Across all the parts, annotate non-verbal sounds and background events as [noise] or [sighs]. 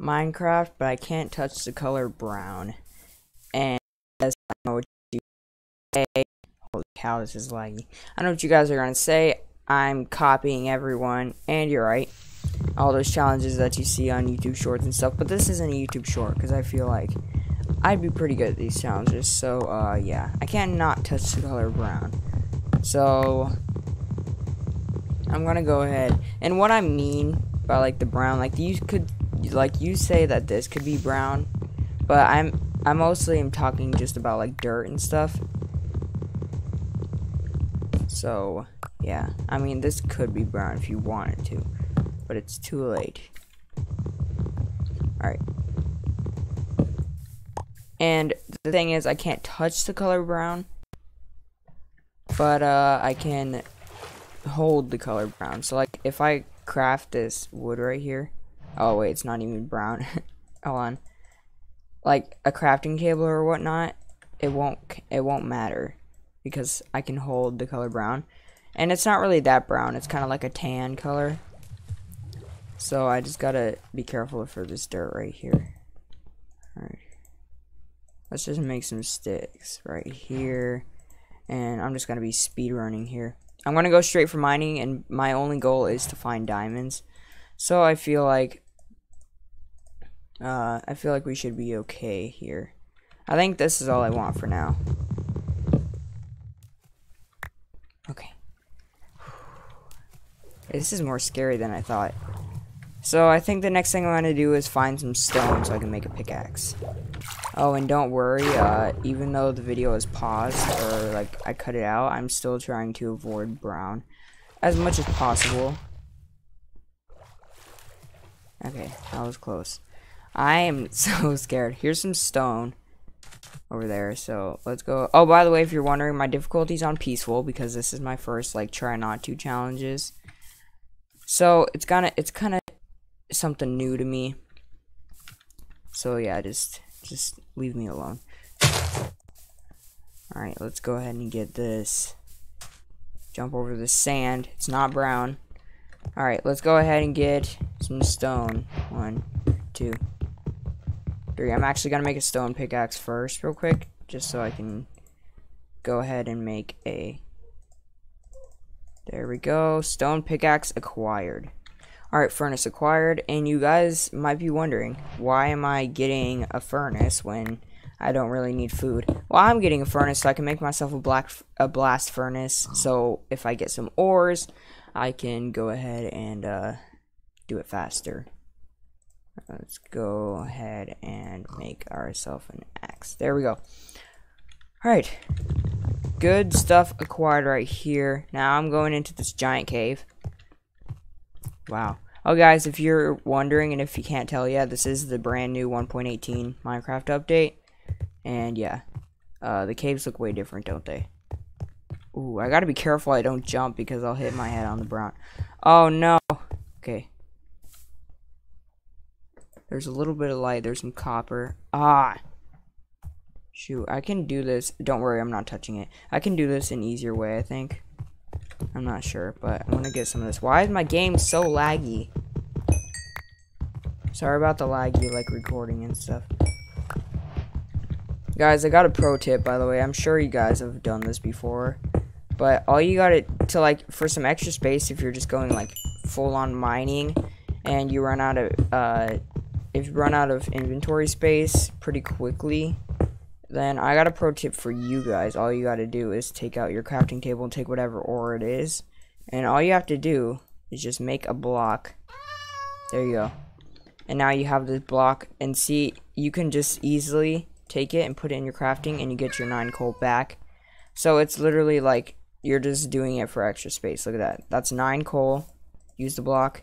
Minecraft, but I can't touch the color brown. And I know what you say, holy cow, this is laggy. I know what you guys are gonna say. I'm copying everyone, and you're right. All those challenges that you see on YouTube Shorts and stuff, but this isn't a YouTube Short because I feel like I'd be pretty good at these challenges. So, uh, yeah, I can't not touch the color brown. So, I'm gonna go ahead, and what I mean by like the brown, like you could, like you say that this could be brown, but I'm, I mostly am talking just about like dirt and stuff. So, yeah, I mean this could be brown if you wanted to, but it's too late. Alright. And the thing is, I can't touch the color brown, but uh, I can hold the color brown. So like if I craft this wood right here, oh wait, it's not even brown. [laughs] Hold on, like a crafting table or whatnot, it won't it won't matter because I can hold the color brown, and it's not really that brown. It's kind of like a tan color. So I just gotta be careful for this dirt right here. Alright. Let's just make some sticks right here. And I'm just gonna be speed running here. I'm gonna go straight for mining, and my only goal is to find diamonds. So I feel like, uh, I feel like we should be okay here. I think this is all I want for now. Okay. [sighs] This is more scary than I thought. So I think the next thing I'm gonna do is find some stone so I can make a pickaxe. Oh, and don't worry, uh, even though the video is paused, or, like, I cut it out, I'm still trying to avoid brown as much as possible. Okay, that was close. I am [laughs] so scared. Here's some stone over there, so let's go. Oh, by the way, if you're wondering, my difficulty's on peaceful, because this is my first, like, try not to challenges. So, it's gonna, it's kind of something new to me. So, yeah, just just leave me alone. Alright, let's go ahead and get this. Jump over the sand. It's not brown. Alright, let's go ahead and get some stone. One, two, three. I'm actually going to make a stone pickaxe first real quick. Just so I can go ahead and make a... There we go. Stone pickaxe acquired. Alright, furnace acquired, and you guys might be wondering, why am I getting a furnace when I don't really need food? Well, I'm getting a furnace so I can make myself a black a blast furnace, so if I get some ores, I can go ahead and uh, do it faster. Let's go ahead and make ourselves an axe. There we go. Alright. Good stuff acquired right here. Now I'm going into this giant cave. Wow. Oh, guys, if you're wondering and if you can't tell yet, this is the brand new 1.18 Minecraft update. And yeah, uh, the caves look way different, don't they? Ooh, I gotta be careful I don't jump because I'll hit my head on the brown. Oh, no. Okay. There's a little bit of light. There's some copper. Ah. Shoot, I can do this. Don't worry, I'm not touching it. I can do this an easier way, I think. I'm not sure, but I'm gonna get some of this. Why is my game so laggy? Sorry about the laggy, like, recording and stuff. Guys, I got a pro tip, by the way. I'm sure you guys have done this before. But all you gotta, to, like, for some extra space, if you're just going, like, full-on mining, and you run out of, uh, if you run out of inventory space pretty quickly, then I got a pro tip for you guys. All you got to do is take out your crafting table and take whatever ore it is. And all you have to do is just make a block. There you go. And now you have this block. And see, you can just easily take it and put it in your crafting and you get your 9 coal back. So it's literally like you're just doing it for extra space. Look at that. That's 9 coal. Use the block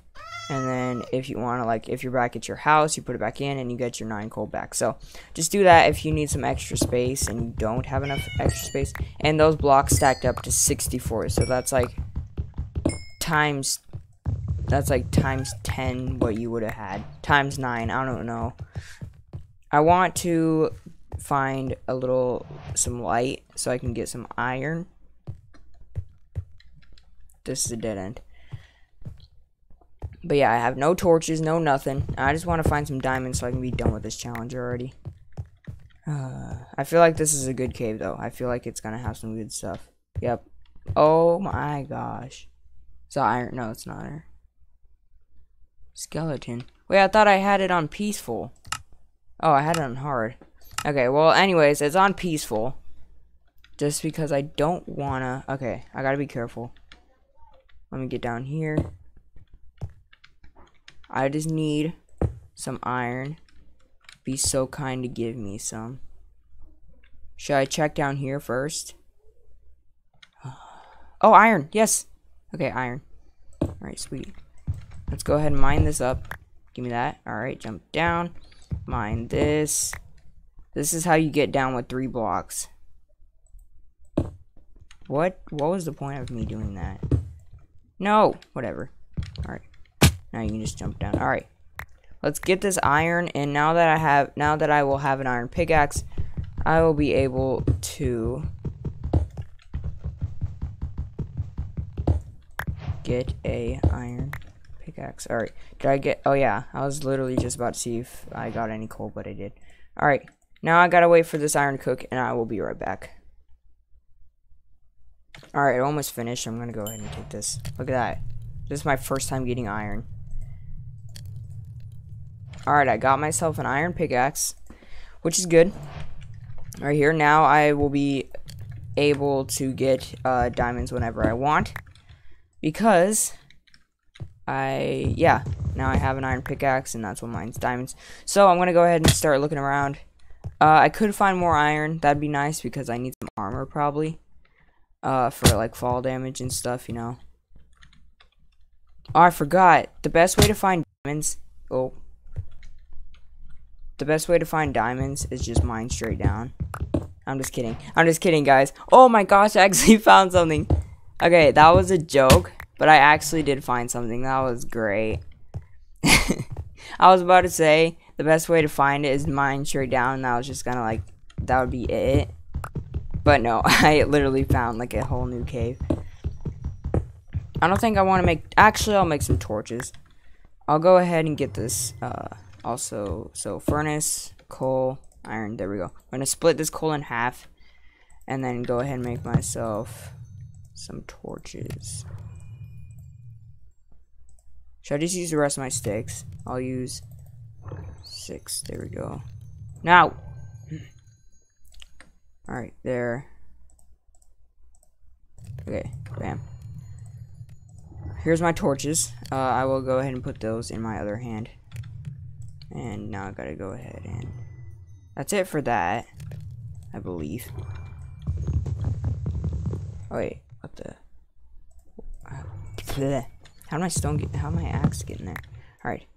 and then if you want to like if you're back at your house you put it back in and you get your 9 coal back. So just do that if you need some extra space and you don't have enough extra space. And those blocks stacked up to 64 so that's like times that's like times 10 what you would have had. Times 9 I don't know. I want to find a little some light so I can get some iron. This is a dead end But yeah, I have no torches, no nothing. I just want to find some diamonds so I can be done with this challenge already. Uh, I feel like this is a good cave, though. I feel like it's going to have some good stuff. Yep. Oh my gosh. That iron? No, it's not iron. Skeleton. Wait, I thought I had it on peaceful. Oh, I had it on hard. Okay, well, anyways, it's on peaceful. Just because I don't wanna... Okay, I gotta be careful. Let me get down here. I just need some iron. Be so kind to give me some. Should I check down here first? [sighs] Oh, iron. Yes. Okay, iron. Alright, sweet. Let's go ahead and mine this up. Give me that. Alright, jump down. Mine this. This is how you get down with three blocks. What? What was the point of me doing that? No! Whatever. Alright. Now you can just jump down. Alright. Let's get this iron, and now that I have, now that I will have an iron pickaxe, I will be able to get a iron pickaxe. Alright. Did I get, oh yeah, I was literally just about to see if I got any coal, but I did. Alright. Now I gotta wait for this iron cook, and I will be right back. Alright, almost finished. I'm gonna go ahead and take this. Look at that. This is my first time getting iron. Alright, I got myself an iron pickaxe, which is good. Right here, now I will be able to get uh, diamonds whenever I want. Because, I, yeah, now I have an iron pickaxe, and that's what mines diamonds. So, I'm going to go ahead and start looking around. Uh, I could find more iron. That'd be nice, because I need some armor, probably. Uh, for, like, fall damage and stuff, you know. Oh, I forgot. The best way to find diamonds... Oh, the best way to find diamonds is just mine straight down. I'm just kidding. I'm just kidding, guys. Oh my gosh, [laughs] I actually found something. Okay, that was a joke, but I actually did find something. That was great. [laughs] I was about to say the best way to find it is mine straight down. And that was just gonna like that would be it. But no, [laughs] I literally found like a whole new cave. I don't think I want to make. Actually, I'll make some torches. I'll go ahead and get this. Uh, also so furnace coal iron there we go. I'm gonna split this coal in half and then go ahead and make myself some torches. Should i just use the rest of my sticks? I'll use six. There we go. Now [clears throat] all right there. Okay bam. Here's my torches. Uh, i will go ahead and put those in my other hand and now I gotta go ahead and... That's it for that. I believe. Oh, wait. What the... Blech. How did my stone get... How did my axe get in there? Alright.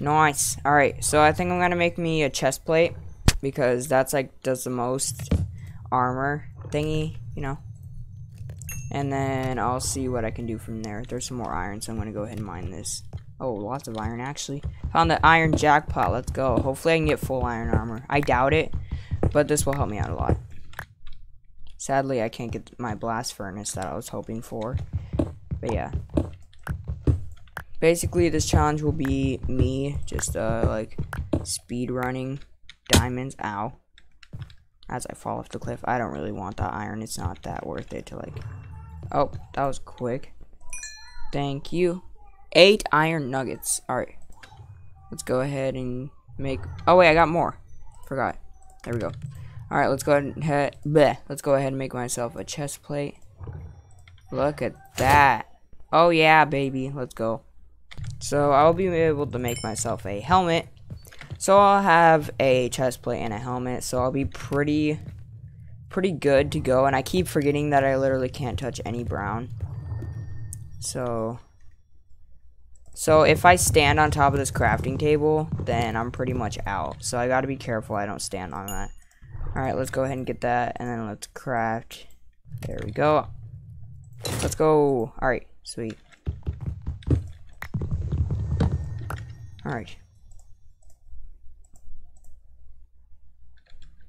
Nice. Alright, so I think I'm gonna make me a chest plate. Because that's like, does the most armor thingy, you know. And then I'll see what I can do from there. There's some more iron, so I'm gonna go ahead and mine this. Oh, lots of iron, actually. Found the iron jackpot. Let's go. Hopefully I can get full iron armor. I doubt it, but this will help me out a lot. Sadly, I can't get my blast furnace that I was hoping for. But yeah. Basically, this challenge will be me just, uh, like, speed running diamonds. Ow. As I fall off the cliff. I don't really want that iron. It's not that worth it to, like... Oh, that was quick. Thank you. Eight iron nuggets. Alright. Let's go ahead and make... Oh, wait, I got more. Forgot. There we go. Alright, let's go ahead and head... Bleh. Let's go ahead and make myself a chest plate. Look at that. Oh, yeah, baby. Let's go. So, I'll be able to make myself a helmet. So, I'll have a chest plate and a helmet. So, I'll be pretty... Pretty good to go. And I keep forgetting that I literally can't touch any brown. So... So if I stand on top of this crafting table, then I'm pretty much out. So I gotta be careful I don't stand on that. Alright, let's go ahead and get that, and then let's craft. There we go. Let's go. Alright, sweet. Alright.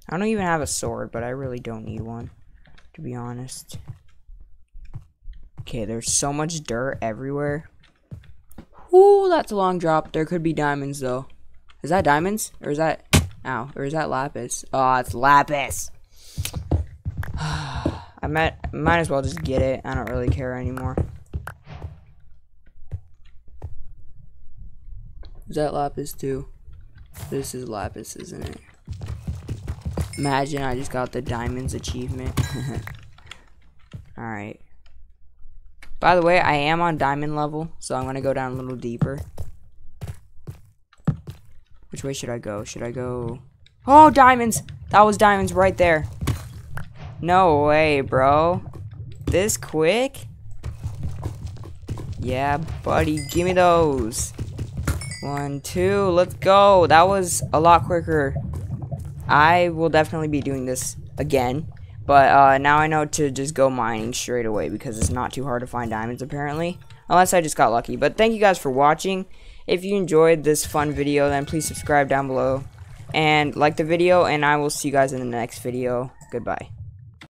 I don't even have a sword, but I really don't need one, to be honest. Okay, there's so much dirt everywhere. Ooh, that's a long drop. There could be diamonds, though. Is that diamonds? Or is that... Ow. Or is that lapis? Oh, it's lapis. [sighs] I might, might as well just get it. I don't really care anymore. Is that lapis, too? This is lapis, isn't it? Imagine I just got the diamonds achievement. [laughs] Alright. By the way, I am on diamond level, so I'm going to go down a little deeper. Which way should I go? Should I go... Oh, diamonds! That was diamonds right there. No way, bro. This quick? Yeah, buddy. Give me those. One, two, let's go. That was a lot quicker. I will definitely be doing this again. But uh, now I know to just go mining straight away because it's not too hard to find diamonds apparently. Unless I just got lucky. But thank you guys for watching. If you enjoyed this fun video, then please subscribe down below. And like the video, and I will see you guys in the next video. Goodbye.